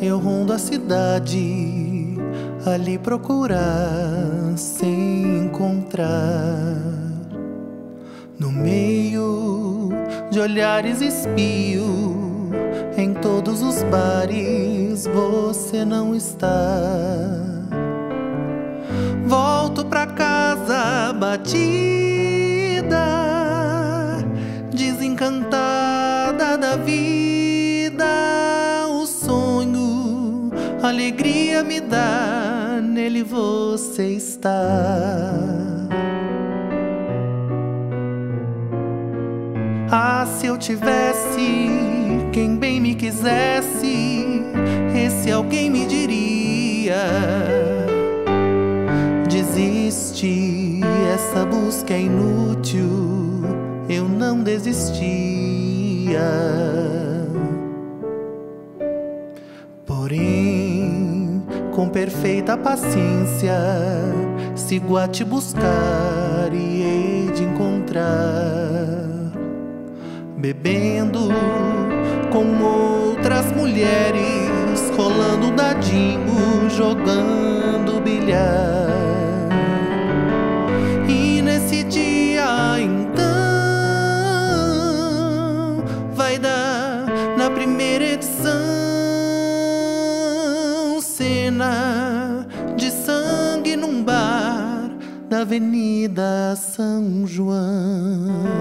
Eu rondo a cidade, ali procurar sem encontrar. No meio de olhares espio, em todos os bares você não está. Volto pra casa batida, desencantada da vida. Alegria me dá, nele você está. Ah, se eu tivesse quem bem me quisesse, esse alguém me diria: Desiste, essa busca é inútil, eu não desistia. Porém, com perfeita paciência, sigo a te buscar e hei de encontrar. Bebendo com outras mulheres, rolando dadinho, jogando bilhar. E nesse dia então vai dar na primeira edição cena de sangue num bar da Avenida São João.